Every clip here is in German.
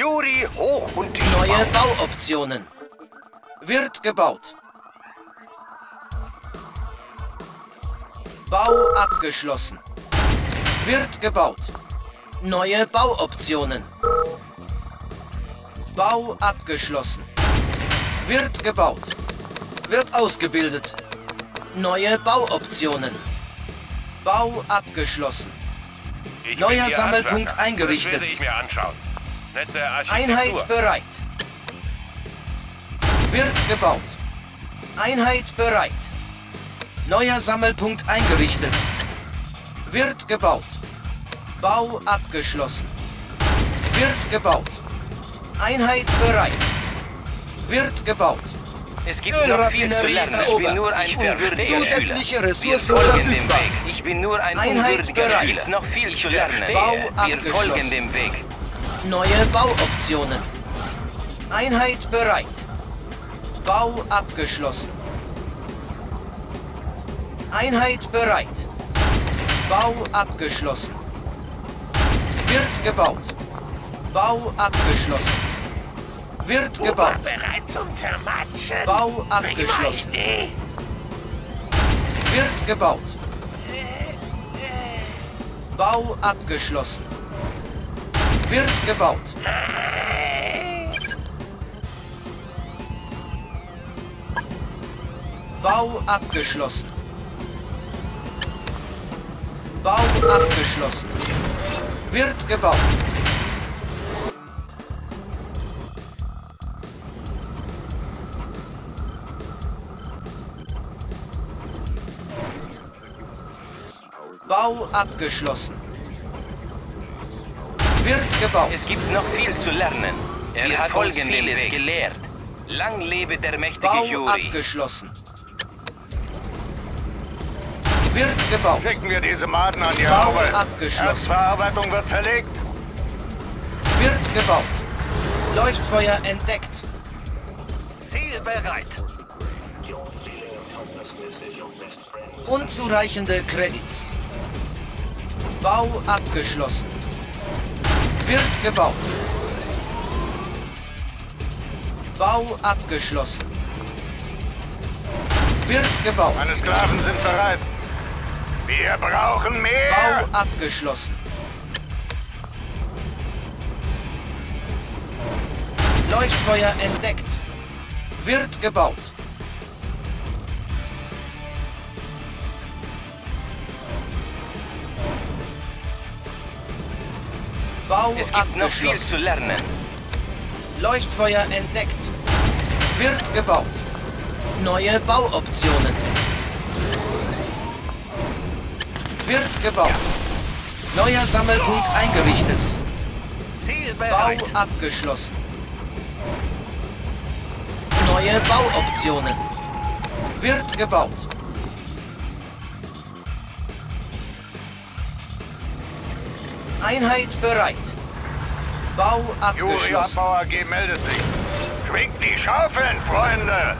Juri hoch und die Neue Bauoptionen. Wird gebaut. Bau abgeschlossen. Wird gebaut. Neue Bauoptionen. Bau abgeschlossen. Wird gebaut. Wird ausgebildet. Neue Bauoptionen. Bau abgeschlossen. Ich Neuer Sammelpunkt Handwerker. eingerichtet. Das werde ich mir anschauen. Einheit bereit. Wird gebaut. Einheit bereit. Neuer Sammelpunkt eingerichtet. Wird gebaut. Bau abgeschlossen. Wird gebaut. Einheit bereit. Wird gebaut. Es gibt noch viel zu Ölraffinerie lernen. Ich erobert. bin nur ein Ich unwürdiger Schüler. Zusätzliche Ressourcen verfügbar. Weg. Ich bin nur ein Einheit bereit. Noch viel zu lernen. Bau Wir abgeschlossen. folgen dem Weg. Neue Bauoptionen. Einheit bereit. Bau abgeschlossen. Einheit bereit. Bau abgeschlossen. Wird gebaut. Bau abgeschlossen. Wird gebaut. Bereit zum Zermatschen. Bau abgeschlossen. Wird gebaut. Bau abgeschlossen. Wird gebaut. Bau abgeschlossen. Bau abgeschlossen. Wird gebaut. Bau abgeschlossen. Gebaut. Es gibt noch viel zu lernen. Er Wir hat folgen uns dem vieles Weg. gelehrt. Lang lebe der mächtige Bau Juri. abgeschlossen. Wird gebaut. Schicken wir diese Maden an die Bau Haube. abgeschlossen. Erstverarbeitung wird verlegt. Wird gebaut. Leuchtfeuer entdeckt. Ziel bereit. Unzureichende Credits. Bau abgeschlossen. Wird gebaut. Bau abgeschlossen. Wird gebaut. Meine Sklaven sind bereit. Wir brauchen mehr. Bau abgeschlossen. Leuchtfeuer entdeckt. Wird gebaut. Bau Es gibt noch viel abgeschlossen. zu lernen. Leuchtfeuer entdeckt. Wird gebaut. Neue Bauoptionen. Wird gebaut. Neuer Sammelpunkt eingerichtet. Bau abgeschlossen. Neue Bauoptionen. Wird gebaut. Einheit bereit. Bau Juri abgeschlossen. Abbau AG meldet sich. Schwingt die Schaufeln, Freunde.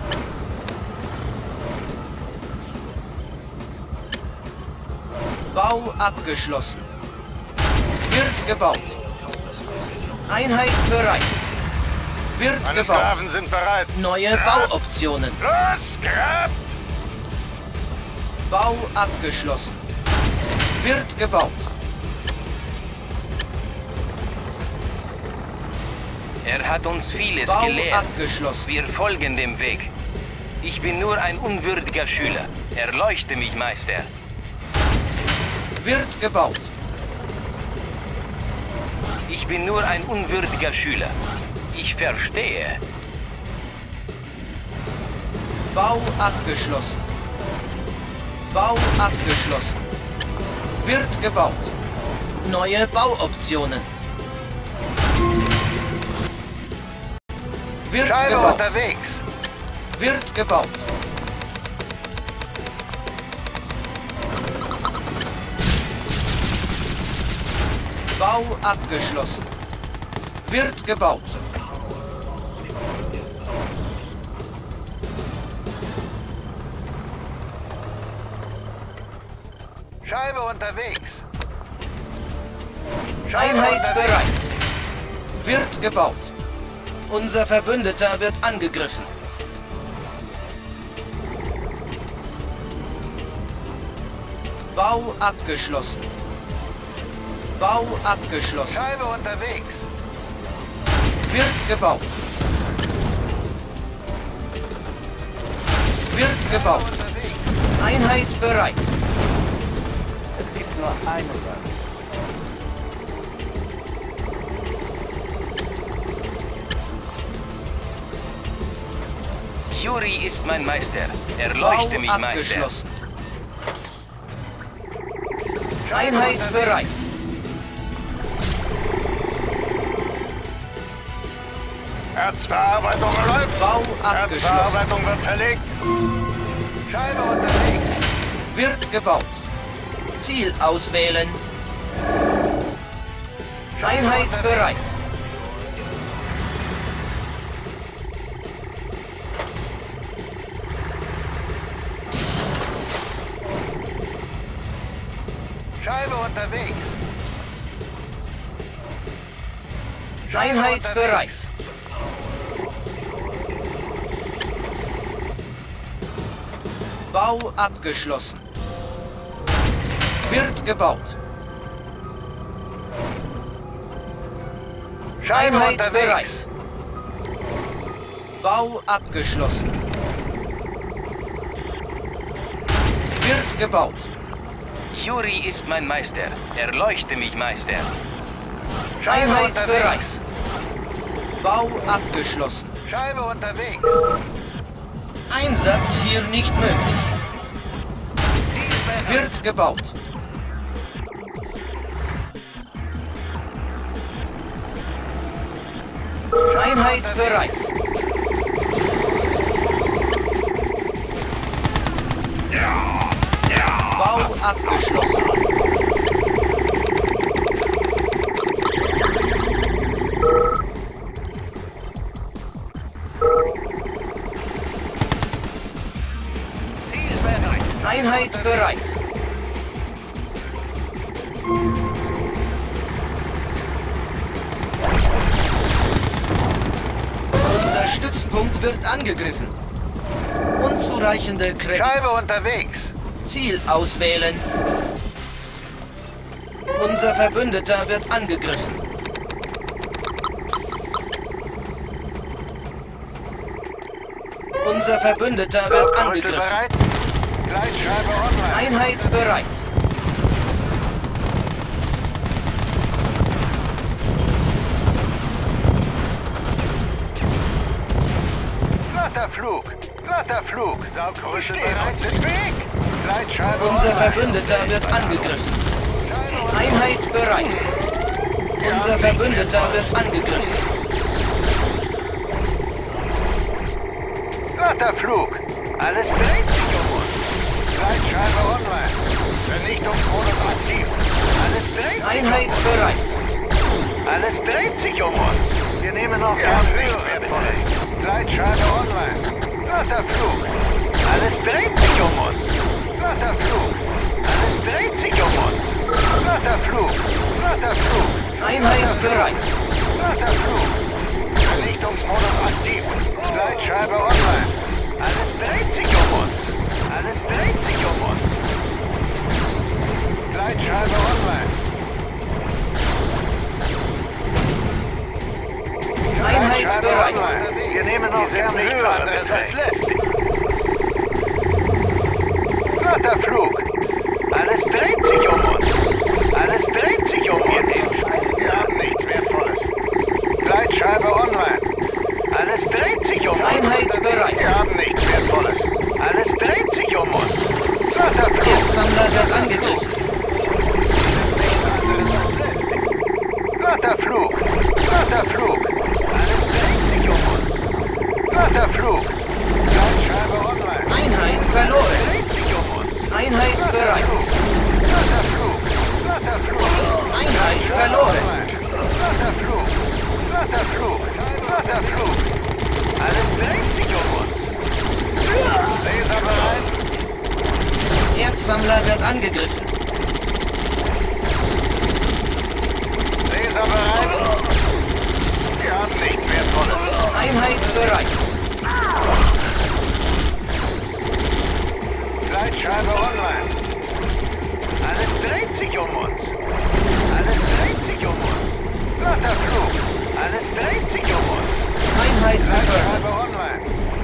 Bau abgeschlossen. Wird gebaut. Einheit bereit. Wird Meine gebaut. Sklaven sind bereit. Neue Bauoptionen. Los, grab! Bau abgeschlossen. Wird gebaut. Er hat uns vieles Bau gelehrt. abgeschlossen. Wir folgen dem Weg. Ich bin nur ein unwürdiger Schüler. Erleuchte mich, Meister. Wird gebaut. Ich bin nur ein unwürdiger Schüler. Ich verstehe. Bau abgeschlossen. Bau abgeschlossen. Wird gebaut. Neue Bauoptionen. Wird Scheibe gebaut. unterwegs. Wird gebaut. Bau abgeschlossen. Wird gebaut. Scheibe unterwegs. Scheibe Einheit unterwegs. bereit. Wird gebaut. Unser Verbündeter wird angegriffen. Bau abgeschlossen. Bau abgeschlossen. Scheibe unterwegs. Wird gebaut. Wird gebaut. Einheit bereit. Es gibt nur eine Sache. Yuri ist mein Meister. Bau Erleuchte mich, Meister. abgeschlossen. Einheit bereit. Erzverarbeitung läuft. Bau abgeschlossen. Erzverarbeitung wird verlegt. Scheibe unterwegs. Wird gebaut. Ziel auswählen. Einheit bereit. Unterwegs. Scheibe Einheit unterwegs. bereit. Bau abgeschlossen. Wird gebaut. Scheibe Einheit unterwegs. bereit. Bau abgeschlossen. Wird gebaut. Yuri ist mein Meister. Erleuchte mich, Meister. Scheibe Einheit unterwegs. bereit. Bau abgeschlossen. Scheibe unterwegs. Einsatz hier nicht möglich. Wird gebaut. Einheit bereit. Bau abgeschlossen. Ziel bereit. Einheit bereit. Unser Stützpunkt wird angegriffen. Unzureichende Scheibe Credits. unterwegs. Ziel auswählen. Unser Verbündeter wird angegriffen. Unser Verbündeter wird angegriffen. Einheit bereit. Glatter Flug. Glatter Flug. Rüssel bereit. Sind Weg. Unser. Verbündeter wird angegriffen. Einheit bereit. Unser Verbündeter wird angegriffen. Glatter Flug. Alles dreht sich um uns. Gleitscheibe online. Vernichtungsmodus aktiv. Alles dreht sich Einheit um uns. bereit. Alles dreht sich um uns. Wir nehmen auch gern nichts Wertvolles. Gleitscheibe online. Glatter Flug. Alles dreht sich um uns. Glatter Flug. Alles dreht sich um uns. Glatter Flug. Glatter Flug. Einheit bereit. Glatter Flug. Vernichtungsmodus aktiv. Gleitscheibe online. Alles dreht sich um uns. Alles dreht sich um uns. Gleitscheibe online. Einheit bereit. online. Wir nehmen auch gern nichts anderes als lästig. Glatter Flug. Bereit. Gleitscheibe online. Alles dreht sich um uns. Alles dreht sich um uns. Glatter Flug. Alles dreht sich um uns. Einheit Gleitscheibe befördert. online.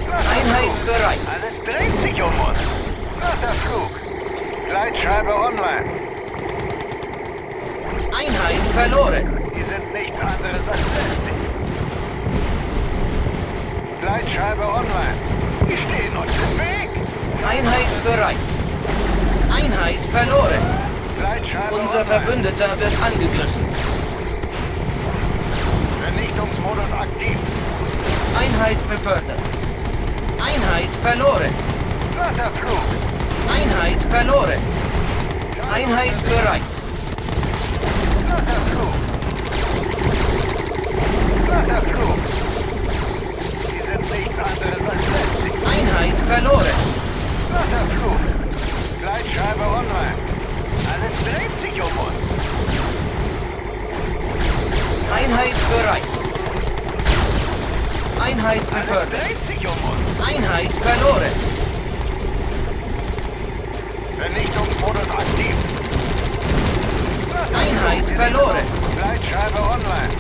Glatter Einheit Flug. bereit. Alles dreht sich um uns. Glatter Flug. Gleitscheibe online. Einheit verloren. Die sind nichts anderes als lästig. Gleitscheibe online. Die stehen uns im Weg. Einheit bereit. Einheit verloren. Unser online. Verbündeter wird angegriffen. Vernichtungsmodus aktiv. Einheit befördert. Einheit verloren. Glatter Flug. Einheit verloren. Einheit bereit. Glatter Flug. Einheit verloren. Glatter Flug. Gleitscheibe online. Alles dreht sich um uns. Einheit bereit. Einheit Alles befördert. dreht sich um uns. Einheit verloren. Vernichtungsmodus aktiv. Einheit verloren. Gleitscheibe online.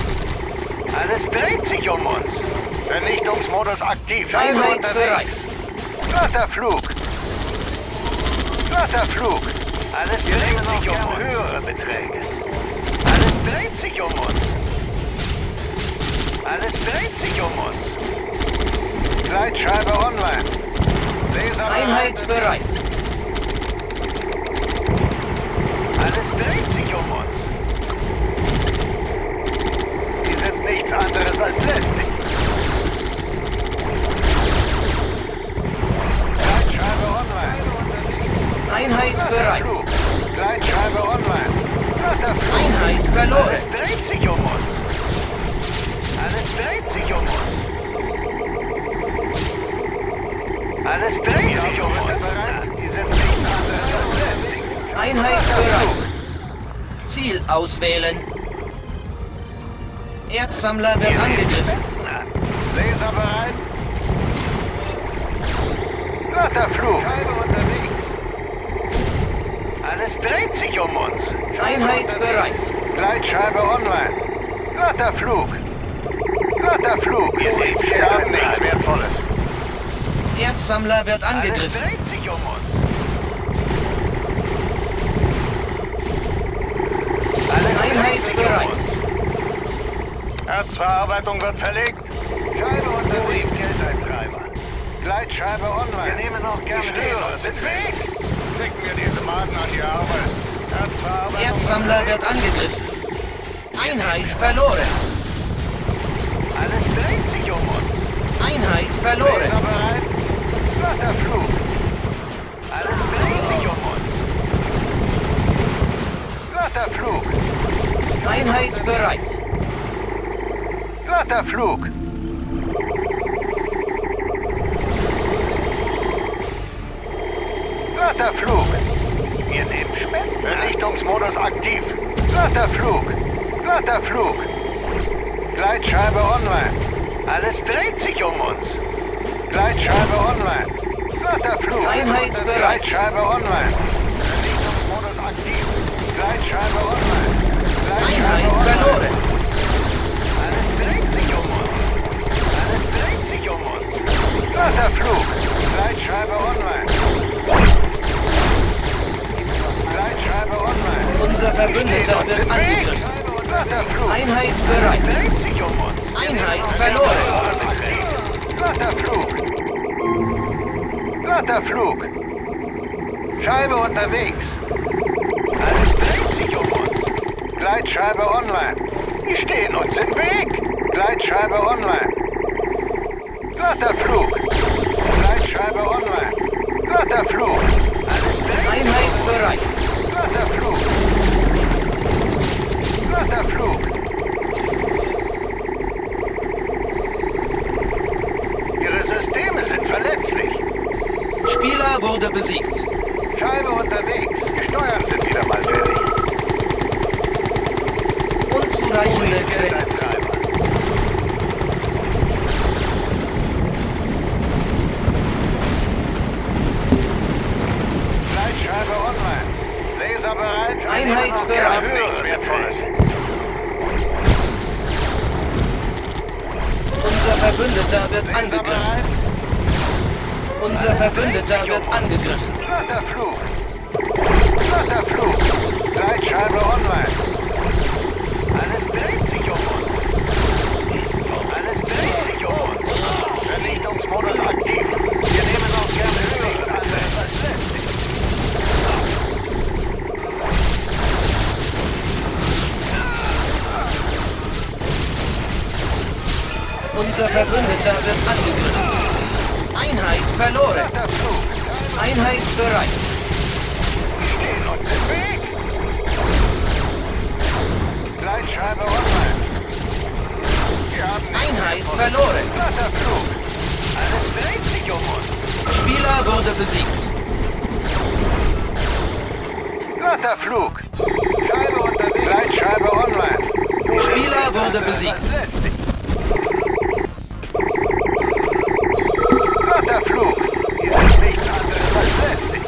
Alles dreht sich um uns. Vernichtungsmodus aktiv. Einheit unterwegs. Glatter Flug. Glatter Flug. Alles dreht sich um uns. höhere Beträge. Alles dreht sich um uns. Alles dreht sich um uns. Gleitscheibe online. Laser Einheit bereit. Alles dreht sich um uns. Die sind nichts anderes als lästig. Gleitscheibe online. Einheit bereit. Flug. Gleitscheibe online. Glatter Flug. Einheit verloren. Alles dreht sich um uns. Alles dreht sich um uns. Alles dreht sich um. Einheit bereit. Ziel auswählen. Erdsammler wird angegriffen. Laser bereit. Glatter Flug. Alles dreht sich um uns. Einheit bereit. Gleitscheibe online. Glatter Flug. Glatter Flug. Wir haben nichts Wertvolles. Erdsammler wird Alles angegriffen. dreht sich um uns. Alles Einheit dreht sich bereit. Um. Erzverarbeitung wird verlegt. Scheibe unterwegs, Geldeintreiber. Gleitscheibe online. Wir nehmen auch gerne Hörer. Sind weg! Schicken wir diese Maden an die Arbeit. Erdsammler wird angegriffen. Einheit verloren. Alles dreht sich um uns. Einheit verloren. Glatter Flug. Glatter Flug. Wir nehmen Spenden. Vernichtungsmodus aktiv. Glatter Flug. Glatter Flug. Gleitscheibe online. Alles dreht sich um uns. Gleitscheibe online. Glatter Flug. Einheit bereit. Gleitscheibe online. Vernichtungsmodus aktiv. Gleitscheibe online. Gleitscheibe Einheit online. verloren. Alles dreht sich um uns. Alles dreht sich uns. Glatter Flug. Gleitscheibe online. Unser Verbündeter wird angegriffen. Einheit bereit. Um. Einheit verloren. Glatter Flug. Glatter Flug. Scheibe unterwegs. Alles dreht sich um uns. Gleitscheibe online. Die stehen uns im Weg. Gleitscheibe online. Glatter Flug. Gleitscheibe online. Glatter Flug. Alles sich Einheit bereit. Glatter Flug. Glatter Flug. Ihre Systeme sind verletzlich. Spieler wurde besiegt. Scheibe unterwegs. Die Steuern sind wieder mal fertig. Unzureichende Credits. Wird angegriffen. Unser Verbündeter wird angegriffen. Glatter Flug. Glatter Flug. Gleitscheibe online. Besiegt. Glatter Flug. Scheibe unterwegs. Gleitscheibe online. Spieler wurde besiegt. Glatter Flug. Hier ist nichts anderes als lästig.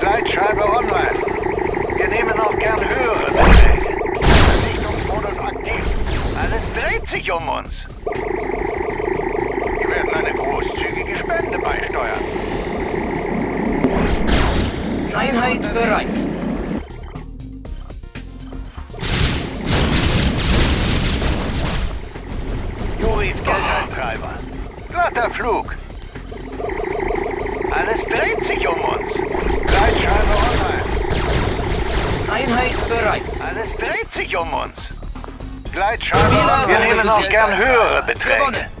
Gleitscheibe online. Wir nehmen auch gern höhere Beträge. Vernichtungsmodus aktiv. Alles dreht sich um uns. Einheit bereit. Juris Geldeintreiber. Glatter Flug. Alles dreht sich um uns. Gleitscheibe online. Einheit bereit. Alles dreht sich um uns. Gleitscheibe online. Wir nehmen auch gern höhere Beträge. Gewonnen.